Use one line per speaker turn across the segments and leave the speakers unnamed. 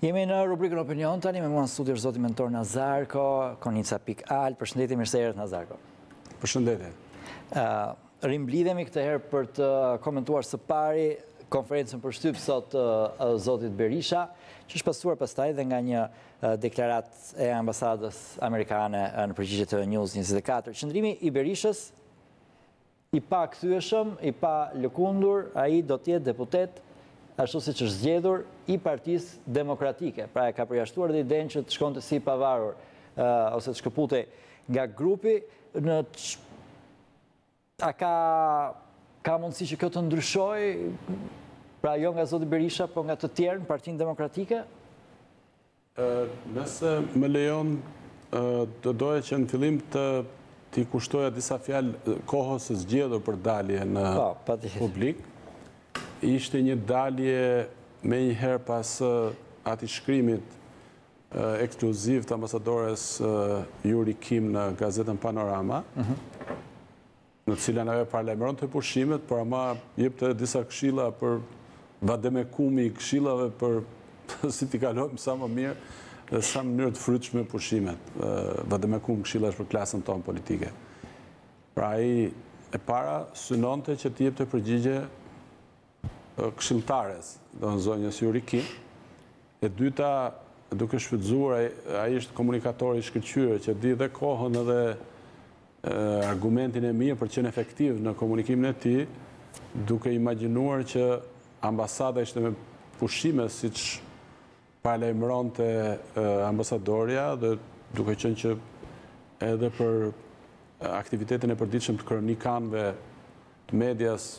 Jemi në rubrikën opinion tani me mua në studio zoti Mentor Nazarko, Konica pikë al, përshëndetje mirë se erdhët Nazarko.
Përshëndetje.
Rimblidhemi këtë herë për të komentuar së pari konferencën për shtyp sot zotit Berisha, që është pasuar pastaj dhe nga një deklarat e ambasadës amerikane në përgjigje të News 24. Qëndrimi i Berishës I pakthyeshëm, i palëkundur, ai do të jetë deputet, ashtu siç është zgjedhur, i Partisë Demokratike. Pra e ka përjashtuar dhe idenë që të shkonte si i pavarur, ose të shkëputej nga grupi, a ka mundësi që kjo të ndryshojë, pra jo nga zoti Berisha, po nga të tjerë në Partinë Demokratike?
Nëse më lejon, do doja që në fillim të t'i kushtoja disa fjalë kohës së zgjedhur për dalje në po, publik. Ishte një dalje menjëherë pas atij shkrimit ekskluziv të ambasadores Yuri Kim në gazetën Panorama. Mhm. në të cilën ajo paralajmëronte pushimet, por ama jepte disa këshilla për vademekumi i këshillave për si t'i kalojmë sa më mirë dhe sa mënyrë të frytshme pushimet. Vademekum këshillash për klasën tonë politike. Pra i e para synonte që t'i jepte përgjigje këshilltares, domethënë zonjës Yuri Kim. E dyta, duke shfrytëzuar, ai është komunikator i shkëlqyer që di dhe kohën edhe argumentin e mirë për të qenë efektiv në komunikimin e tij, duke imagjinuar që ambasada ishte me pushime, siç paralajmëronte ambasadorja dhe duke qenë që edhe për aktivitetin e përditshëm të kronikanëve të medias,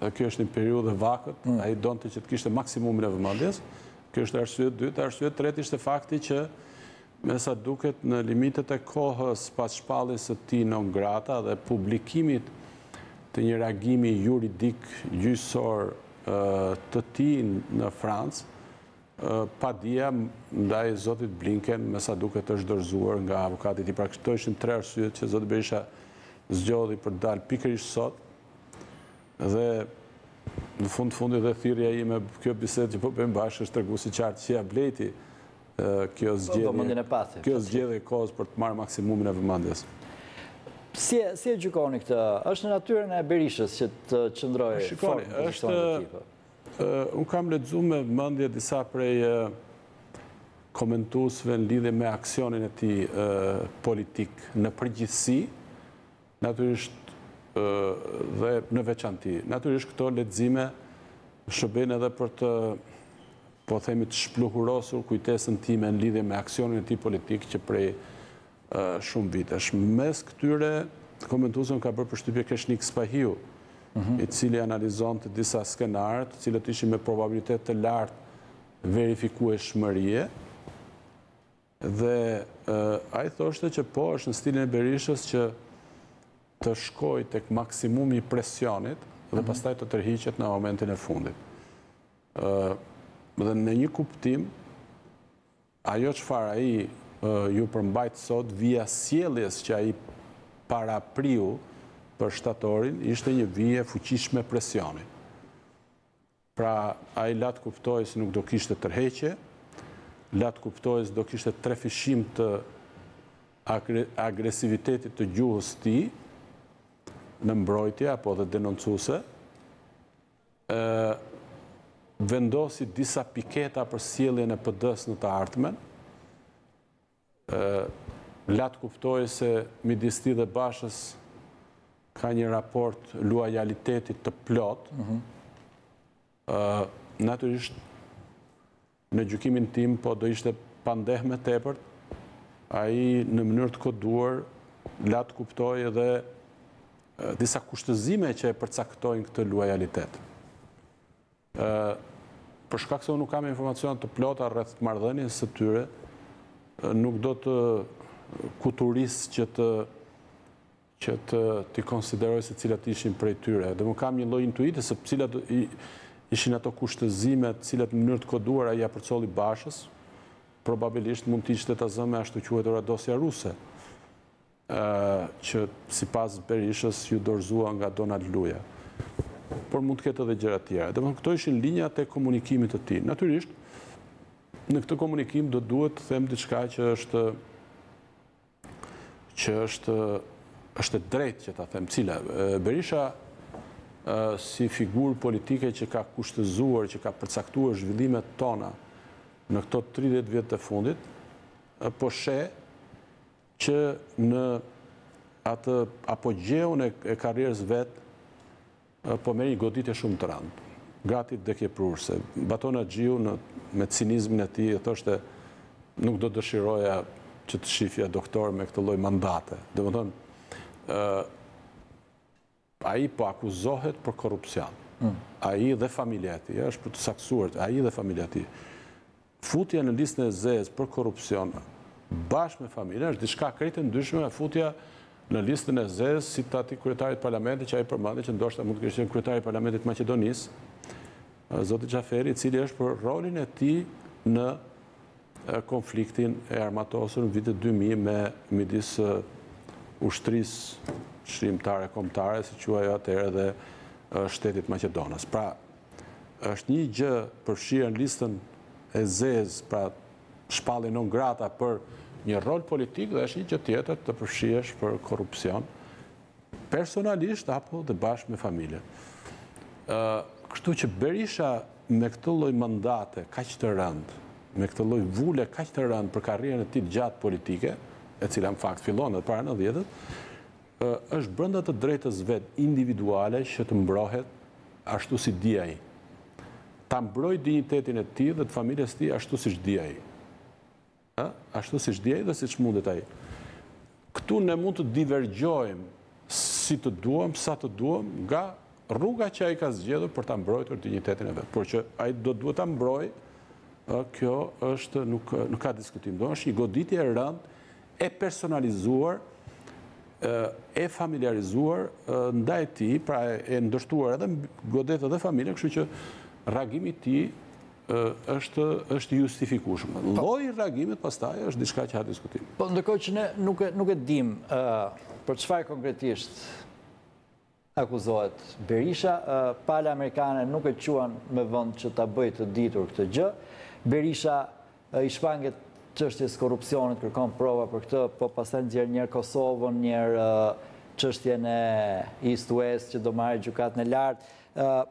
kjo është një periudhë e vakët, mm. ai donte që të kishte maksimumin e vëmendjes. Kjo është arsye e dytë, arsye e tretë ishte fakti që me sa duket në limitet e kohës pas shpalljes së tij non grata dhe publikimit të një reagimi juridik gjyqësor të tij në Francë, padia ndaj zotit Blinken me sa duket është dorëzuar nga avokati i tij. Pra këto ishin tre arsyet që zoti Berisha zgjodhi për të dalë pikërisht sot. Dhe në fund fundi dhe thirrja ime kjo bisedë që po bëjmë bashkë është treguesi i qartë që ia vlejti kjo po, zgjedhje. Kjo zgjedhje e kohës për të marrë maksimumin e vëmendjes.
Si e, si e gjykoni këtë? Është në natyrën e Berishës që të qëndrojë
fort në pozicionet e tij. Po? Unë kam lexuar me vëmendje disa prej komentuesve në lidhje me aksionin e tij politik në përgjithësi, natyrisht dhe në veçanti. Natyrisht këto lexime shërbejnë edhe për të po themi të shpluhurosur kujtesën time në lidhje me aksionin e tij politik që prej shumë vitesh. Mes këtyre komentuesve më ka bërë përshtypje Kreshnik Spahiu, mhm. i cili analizonte disa skenarë, të cilët ishin me probabilitet të lartë verifikueshmërie. Dhe ai thoshte që po është në stilin e Berishës që të shkojë tek maksimumi i presionit dhe mhm. pastaj të tërhiqet në momentin e fundit. Dhe në një kuptim, Ajo çfarë ai iu përmbajt sot vija e sjelljes që ai parapriu për shtatorin ishte një vijë e fuqishme presioni. Pra, ai la të kuptohet se nuk do kishte tërheqje, la të kuptohet se do kishte trefishim të agresivitetit të gjuhës së tij në mbrojtje apo edhe denoncuese, vendosi disa piketa për sjelljen e PD-së në të ardhmen. La të kuptohet se midis tij dhe Bashës ka një raport luajaliteti të plotë. Mhm. Natyrisht Në gjykimin tim, po, do ishte pandehme tepërt. Ai në mënyrë të koduar la të kuptohet edhe disa kushtëzime që e përcaktojnë këtë luajalitet. Ë për shkak se unë nuk kam informacione të plota rreth marrëdhënies së tyre, nuk do të kuturis që të që t'i konsideroj se cilat ishin prej tyre. Domethënë kam një lloj intuite se cilat ishin ato kushtëzime, të cilat në mënyrë të koduar ia përcolli Bashës, probabilisht mund të ishte ta zëmë e ashtuquajtura dosja ruse, që sipas Berishës iu dorëzua nga Donald Luja. Por mund të ketë edhe gjëra të tjera. Domethënë këto ishin linjat e komunikimit të tij. Natyrisht, në këtë komunikim do duhet të them diçka që është që është e drejtë që ta them cila. Berisha si figurë politike që ka kushtëzuar, që ka përcaktuar zhvillimet tona në këto 30 vjet të fundit, po sheh që në atë apogjeun e karrierës së vet Po merr një goditje shumë të rëndë. Gati vdekjeprurëse. Baton Haxhiu me cinizmin e tij thoshte nuk do dëshiroja që të shifja doktorin me këtë lloj mandate. Domethënë ë ai po akuzohet për korrupsion. Ai dhe familja e tij, është për të saktuar, ai dhe familja e tij. Futja në listën e zezë për korrupsion bashkë me familjen është diçka krejt e ndryshme nga futja në listën e zezë si të atij kryetarit të parlamentit që ai përmendi që ndoshta mund të kishte qenë kryetari i parlamentit të Maqedonisë, zoti Xhaferi, i cili është për rolin e tij në konfliktin e armatosur në vitin 2000 me midis ushtrisë çlirimtare kombëtare, si quhej ajo atëherë dhe shtetit maqedonas. Pra, Është një gjë përfshirja në listën e zezë, pra shpallja non grata për një rol politik dhe është një gjë tjetër të përfshihesh për korrupsion personalisht apo dhe bashkë me familjen. Ë, kështu që Berisha me këtë lloj mandate kaq të rëndë, me këtë lloj vule kaq të rëndë për karrierën e tij të gjatë politike, e cila në fakt fillon edhe para nëntëdhjetës, Është brenda të drejtës së vet individuale që të mbrohet ashtu si di ai. Ta mbrojë dinjitetin e tij dhe të familjes së tij ashtu siç di ai. Ë? Ashtu siç di ai dhe siç mundet ai. Këtu ne mund të divergjojmë si të duam, sa të duam, nga rruga që ai ka zgjedhur për ta mbrojtur dinjitetin e vet, por që ai do duhet ta mbrojë, ë, kjo është nuk nuk ka diskutim. Do është një goditje e rëndë e personalizuar, e familjarizuar ndaj tij, pra e ndërtuar edhe godet edhe familjen, kështu që reagimi i tij është është i justifikueshëm. Po. Lloji i reagimit pastaj është diçka që ha diskutim.
Po ndërkohë që ne nuk e nuk e dimë për çfarë konkretisht akuzohet Berisha. Pala amerikane nuk e quan me vend që ta bëjë të ditur këtë gjë. Berisha i shmanget çështjes së korrupsionit, kërkon prova për këtë, po pastaj nxjerr një herë Kosovën, një herë çështjen e East West që do marrë Gjykatën e Lartë.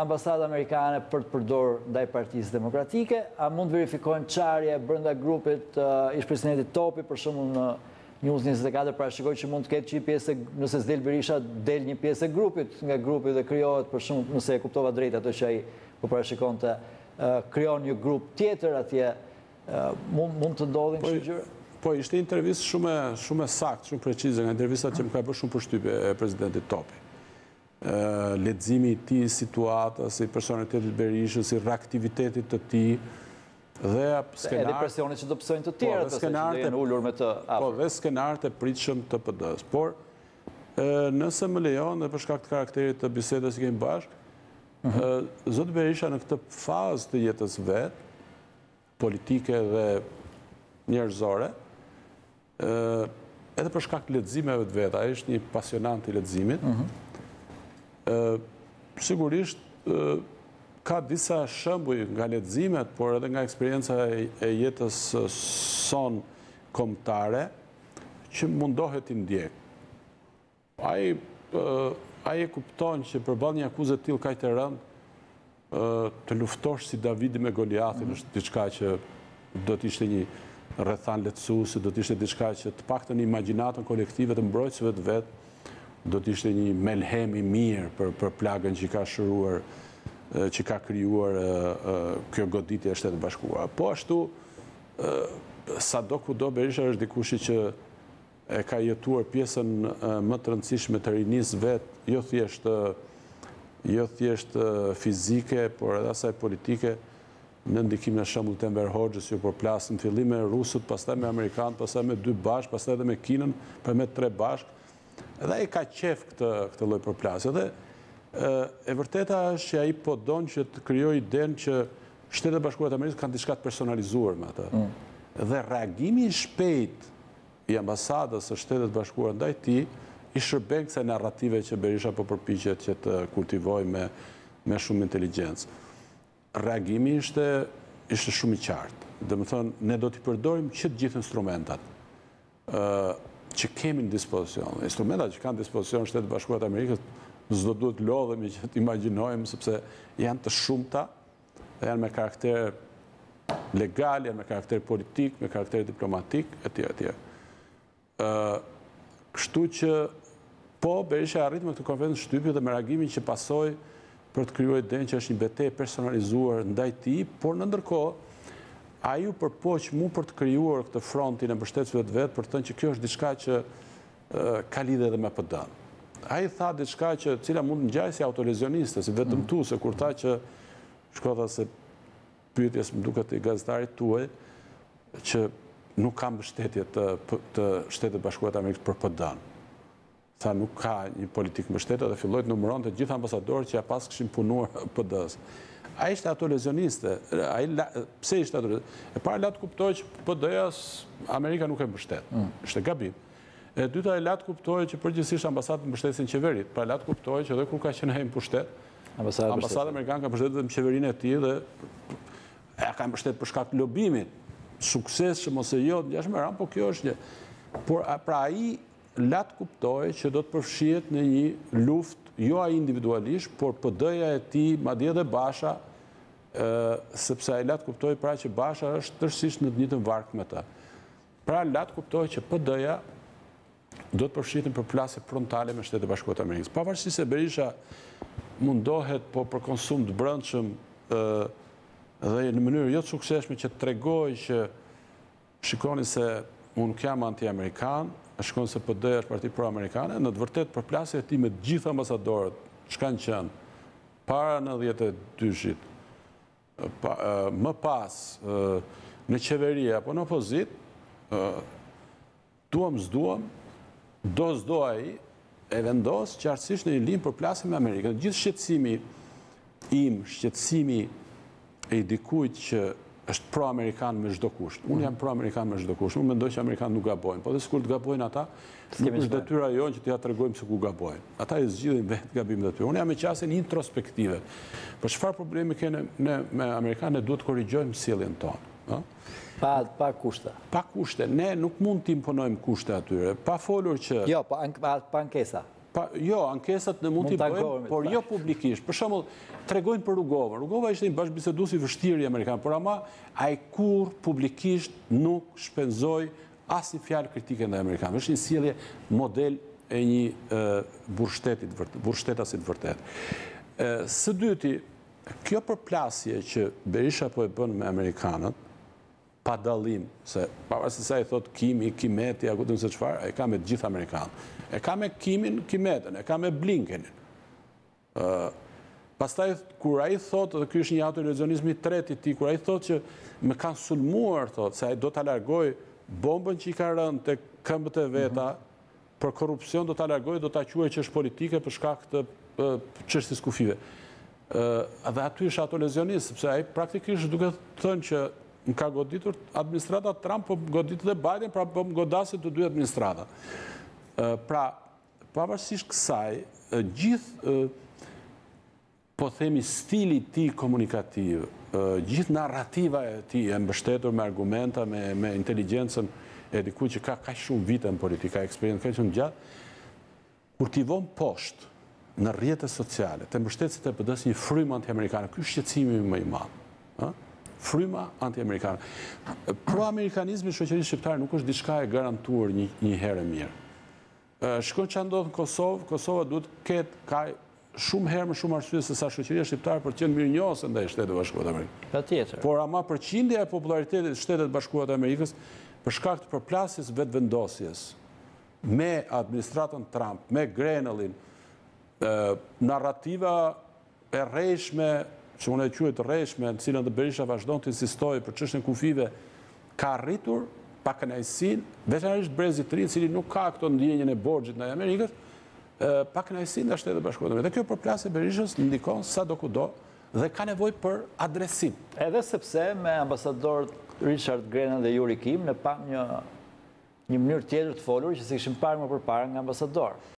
Ambasada amerikane për të përdorur ndaj Partisë Demokratike? A mund të verifikojmë çarje brenda grupit? Ish-presidenti Topi, për shembull në News njëzet e katër parashikoi që mund të ketë që një pjesë e, nëse s'del Berisha, del një pjesë e grupit nga grupi dhe krijohet për shembull, nëse e kuptova drejt atë që ai po parashikonte, ë, krijon një grup tjetër atje, ë, mund mund të ndodhin këto gjëra?
Po, ishte intervistë shumë e saktë, shumë precize nga intervistat që më ka bërë shumë përshtypje e presidentit Topi. leximi i tij i situatës, i personalitetit të Berishës, i reaktivitetit të tij,
dhe skenarët... Edhe presionet që do pësojnë të tjerët, se që do jenë ulur me të apo.
Po, dhe skenarët e pritshëm të PD-së. Por, nëse më lejon dhe për shkak të karakterit të bisedës që kemi bashkë, zoti Berisha në këtë fazë të jetës së vet, politike dhe njerëzore, edhe për shkak të leximeve të veta, ai është një pasionant i leximit. Sigurisht ka disa shembuj nga leximet, por edhe nga eksperienca e jetës sonë kombëtare që mundohet t'i ndjekë. Ai ai e kupton që përballë një akuze të tillë kaq të rëndë, të luftosh si Davidi me Goliathin është diçka që do të ishte një rrethanë lehtësuese, do të ishte diçka që të paktën në imagjinatën kolektive të mbrojtësve të vet do të ishte një melhem i mirë për për plagën që ka shëruar që ka krijuar kjo goditje e Shteteve të Bashkuara. Po ashtu sado kudo Berisha është dikushi që e ka jetuar pjesën më të rëndësishme të rinisë së vet, jo thjesht jo thjesht fizike, por edhe asaj politike, nën ndikimin e shembullit të Enver Hoxhës, u përplas në fillim me rusët, pastaj me amerikanët, pastaj me të dy bashkë, pastaj edhe me Kinën, pra me të tre bashkë. Edhe ai ka qejf këtë këtë lloj përplasje. Dhe e vërteta është që ai po don që të krijojë idenë që Shtetet e Bashkuara të Amerikës kanë diçka të personalizuar me atë. Mm. Dhe reagimi i shpejtë i ambasadës së Shteteve të Bashkuara ndaj tij, i shërben kësaj narrative që Berisha po përpiqet që të kultivojë me me shumë inteligjencë. Reagimi ishte ishte shumë i qartë. Domethënë, ne do t'i përdorim që të gjithë instrumentat ë që kemi në dispozicion. Instrumentat që kanë në dispozicion Shtetet e Bashkuara të Amerikës, s'do duhet të lodhemi që të imagjinojmë sepse janë të shumta janë me karakter legal, janë me karakter politik, me karakter diplomatik, e tjera, e tjera. Kështu që, po, Berisha arriti me këtë konferencë shtypi dhe me reagimin që pasoi për të krijuar idenë që është një betejë e personalizuar ndaj tij, por në ndërkohë, ai u përpoq mu për të krijuar këtë frontin e mbështetësve të vet, për të thënë që kjo është diçka që ka lidhje edhe me PD-në. Ai tha diçka e cila mund të ngjajë si autolezioniste, si vetëdëmtuese kur tha që shko tha se pyetjes së më duket të gazetarit tuaj që nuk ka mbështetje të të Shteteve të Bashkuara të Amerikës për PD-në. Tha nuk ka një politikë mbështetje dhe filloi të numëronte të gjithë ambasadorët që ia paskëshin punuar PD-së. A ishte autolezioniste? Ai pse ishte autolezioniste? E para la të kuptojë që PD-në Amerika nuk e mbështet. Ishte gabim. E dyta la të kuptojë që përgjithësisht ambasadat mbështesin qeveritë, pra la të kuptojë që edhe kur ka qenë ai në pushtet, ambasada amerikane ka mbështetur vetëm qeverinë e tij dhe e ka mbështet për shkak të lobimit, të suksesshëm ose jo, ngjashëm me Ramën, po kjo është një. Por pra ai la të kuptojë që do të përfshihet në një luftë, jo ai individualisht, por PD-ja e tij, madje edhe Basha, ë sepse ai la të kuptojë pra që Basha është tërësisht në të njëjtën varkë me të. Pra la të kuptojë që PD-ja do të përfshihet në përplasje frontale me Shtetet e Bashkuara të Amerikës. Pavarësisht se Berisha mundohet po për konsum të brendshëm dhe në mënyrë jo të suksesshme që të tregojë që shikoni se unë nuk jam anti-amerikan, shikoni se PD-ja është parti pro-amerikane, në të vërtetë përplasja e tij me të gjithë ambasadorët që kanë qenë para nëntëdhjetë e dyshit, më pas në qeveri apo në opozitë, duam s'duam, do s'do ai, e vendos qartësisht në një linjë përplasje me Amerikën. Gjithë shqetësimi im, shqetësimi i dikujt që është pro-amerikan me çdo kusht. Unë jam pro-amerikan me çdo kusht. Unë mendoj që amerikanët nuk gabojnë. Po dhe sikur të gabojnë ata, Nuk është detyra jonë që t'ia tregojmë se ku gabojnë. Ata e zgjidhin vetë gabimin e tyre. Unë jam me qasjen introspektive. Për çfarë problemi kemi ne, me amerikanët, ne duhet të korrigjojmë sjelljen tonë. No?
Pa, pa kushte.
Pa kushte. Ne nuk mund t'u imponojmë kushte atyre. Pa folur që...
Jo, pa, pa, pa ankesa.
Pa, jo, ankesat ne mund, mund t'i bëjmë, por jo publikisht. Për shembull, tregojnë për Rugovën. Rugova ishte një bashkëbisedus i vështirë i amerikanëve, por ama ai kurrë publikisht nuk shpenzoi Asnjë fjalë kritike ndaj amerikanëve. Është një sjellje model e një burrështetasi të vërtetë. Së dyti, kjo përplasje që Berisha po e bën me amerikanët, pa dallim, se pavarësisht se ai thotë Kimi, Kimeti, a di unë se çfarë, ai e ka me të gjithë amerikanët. E ka me Kimin, Kimetën, e ka me Blinkenin. Pastaj kur ai thotë, dhe ky është një autolezionizëm i tretë i tij, kur ai thotë që më kanë sulmuar, thotë, se ai do ta largojë bombën që i ka rënë tek këmbët e veta për korrupsion, do ta largojë, do ta quajë që është politike për shkak të çështjes kufijve. Dhe aty është autolezionist, sepse ai praktikisht duke thënë që më ka goditur administrata Trump, po më godet dhe Biden, pra po më godasin të dy administratat. Pra, Pavarësisht kësaj, gjithë, po themi, stili i tij komunikativ, gjithë narrativa e tij e mbështetur me argumenta, me, me inteligjencën e dikujt që ka kaq shumë vite në politikë, ka eksperiencë kaq shumë të gjatë, kur rezonon poshtë në rrjete sociale, te mbështetësit e PD si një frymë antiamerikane, ky është shqetësimi im më i madh. Ë? Fryma antiamerikane. Proamerikanizmi i shoqërisë shqiptare nuk është diçka e garantuar një, një herë e mirë. Shiko çfarë ndodh në Kosovë, Kosova duhet të ketë kaq shumë herë më shumë arsye se sa shoqëria shqiptare për të qenë mirënjohëse ndaj Shteteve të Bashkuara
të Amerikës. Patjetër.
Por ama përqindja e popularitetit të Shteteve të Bashkuara të Amerikës për shkak të përplasjes së Vetëvendosjes me administratën Trump, me Grenellin, narrativa e rrejshme, që unë e quaj të rrejshme, në të cilën dhe Berisha vazhdon të insistojë për çështjen e kufijve, ka rritur pakënaqësinë, veçanërisht brezit të ri, i cili nuk ka këto ndjenjën e borxhit ndaj Amerikës, pakënaqësinë ndaj Shteteve të Bashkuara të Amerikës. Dhe kjo përplasje e Berishës ndikon sadokudo dhe ka nevojë për adresim.
Edhe sepse me ambasadorët Richard Grenell dhe Yuri Kim ne pamë një një mënyrë tjetër të foluri që s'e kishim parë më përpara nga ambasadorë.